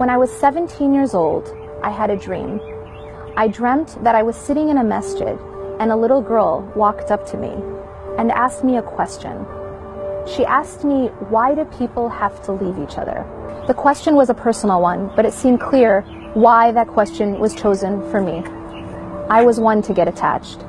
When I was 17 years old, I had a dream. I dreamt that I was sitting in a masjid and a little girl walked up to me and asked me a question. She asked me, why do people have to leave each other? The question was a personal one, but it seemed clear why that question was chosen for me. I was one to get attached.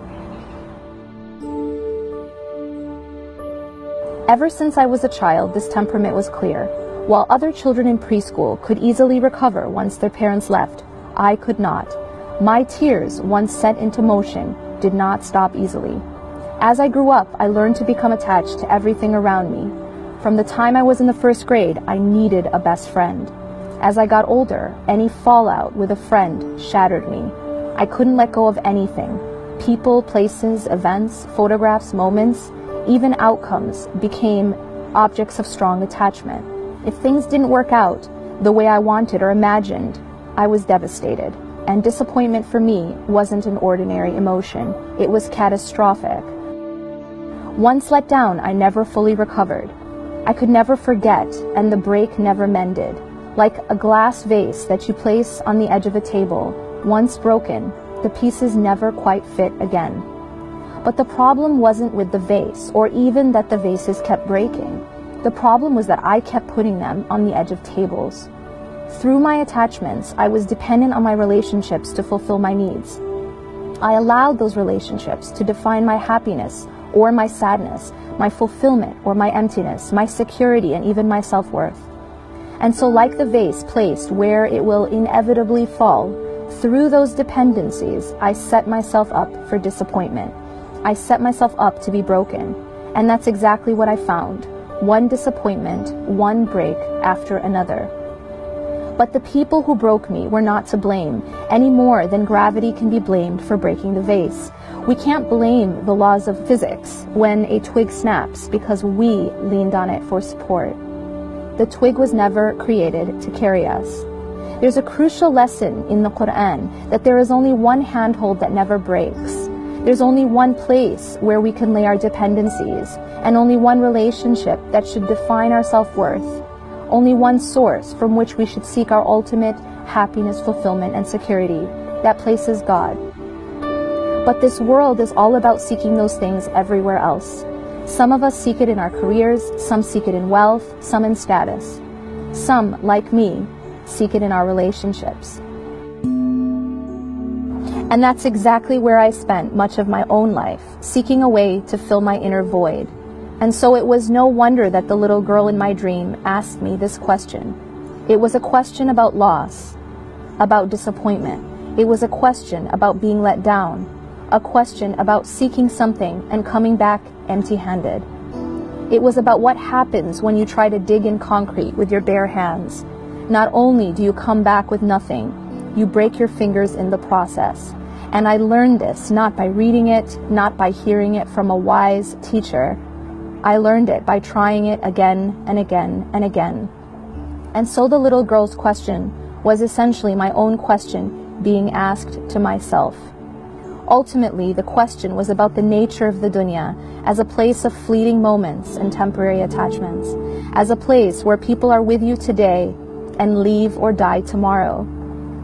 Ever since I was a child, this temperament was clear. While other children in preschool could easily recover once their parents left, I could not. My tears, once set into motion, did not stop easily. As I grew up, I learned to become attached to everything around me. From the time I was in the first grade, I needed a best friend. As I got older, any fallout with a friend shattered me. I couldn't let go of anything. People, places, events, photographs, moments, even outcomes became objects of strong attachment. If things didn't work out the way I wanted or imagined, I was devastated. And disappointment for me wasn't an ordinary emotion. It was catastrophic. Once let down, I never fully recovered. I could never forget, and the break never mended. Like a glass vase that you place on the edge of a table, once broken, the pieces never quite fit again. But the problem wasn't with the vase, or even that the vases kept breaking. The problem was that I kept putting them on the edge of tables. Through my attachments, I was dependent on my relationships to fulfill my needs. I allowed those relationships to define my happiness or my sadness, my fulfillment or my emptiness, my security and even my self-worth. And so like the vase placed where it will inevitably fall, through those dependencies, I set myself up for disappointment. I set myself up to be broken. And that's exactly what I found. One disappointment, one break after another. But the people who broke me were not to blame, any more than gravity can be blamed for breaking the vase. We can't blame the laws of physics when a twig snaps because we leaned on it for support. The twig was never created to carry us. There's a crucial lesson in the Quran that there is only one handhold that never breaks. There's only one place where we can lay our dependencies, and only one relationship that should define our self-worth. Only one source from which we should seek our ultimate happiness, fulfillment, and security. That place is God. But this world is all about seeking those things everywhere else. Some of us seek it in our careers, some seek it in wealth, some in status. Some, like me, seek it in our relationships. And that's exactly where I spent much of my own life, seeking a way to fill my inner void. And so it was no wonder that the little girl in my dream asked me this question. It was a question about loss, about disappointment. It was a question about being let down, a question about seeking something and coming back empty-handed. It was about what happens when you try to dig in concrete with your bare hands. Not only do you come back with nothing, you break your fingers in the process. And I learned this not by reading it, not by hearing it from a wise teacher. I learned it by trying it again and again and again. And so the little girl's question was essentially my own question being asked to myself. Ultimately, the question was about the nature of the dunya as a place of fleeting moments and temporary attachments, as a place where people are with you today and leave or die tomorrow.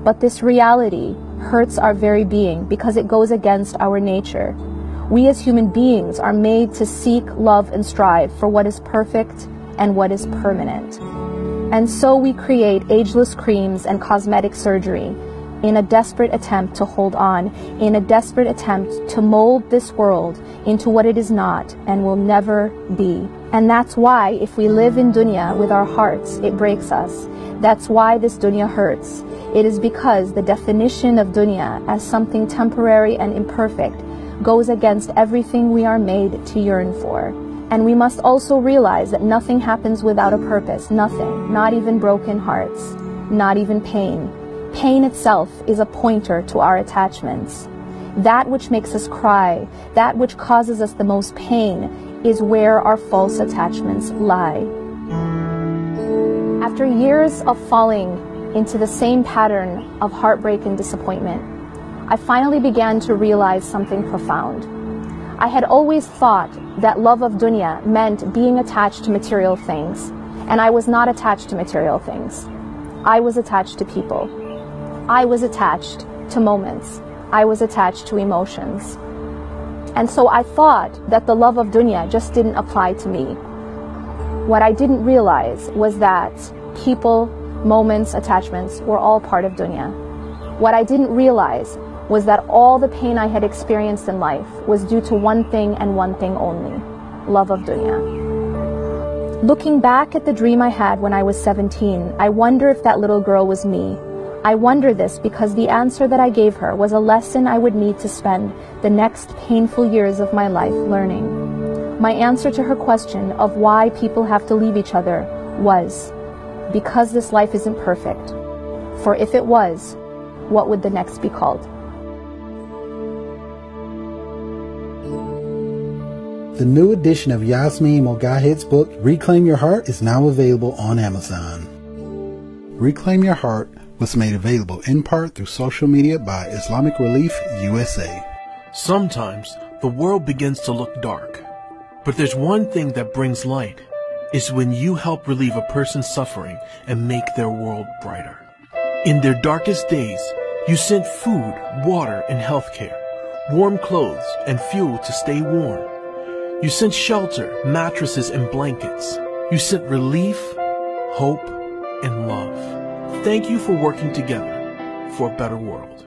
But this reality hurts our very being because it goes against our nature. We as human beings are made to seek, love, and strive for what is perfect and what is permanent. And so we create ageless creams and cosmetic surgery in a desperate attempt to hold on, in a desperate attempt to mold this world into what it is not and will never be. And that's why if we live in dunya with our hearts, it breaks us. That's why this dunya hurts. It is because the definition of dunya as something temporary and imperfect goes against everything we are made to yearn for. And we must also realize that nothing happens without a purpose. Nothing. Not even broken hearts. Not even pain. Pain itself is a pointer to our attachments. That which makes us cry, that which causes us the most pain, is where our false attachments lie. After years of falling into the same pattern of heartbreak and disappointment, I finally began to realize something profound. I had always thought that love of dunya meant being attached to material things, and I was not attached to material things. I was attached to people. I was attached to moments. I was attached to emotions. And so I thought that the love of dunya just didn't apply to me. What I didn't realize was that people, moments, attachments were all part of dunya. What I didn't realize was that all the pain I had experienced in life was due to one thing and one thing only love of dunya. Looking back at the dream I had when I was 17, I wonder if that little girl was me. I wonder this because the answer that I gave her was a lesson I would need to spend the next painful years of my life learning. My answer to her question of why people have to leave each other was, because this life isn't perfect. For if it was, what would the next be called? The new edition of Yasmin Mogahed's book, Reclaim Your Heart, is now available on Amazon. Reclaim Your Heart was made available in part through social media by Islamic Relief USA. Sometimes the world begins to look dark, but there's one thing that brings light is when you help relieve a person's suffering and make their world brighter. In their darkest days, you sent food, water, and healthcare, warm clothes, and fuel to stay warm. You sent shelter, mattresses, and blankets. You sent relief, hope, and love. Thank you for working together for a better world.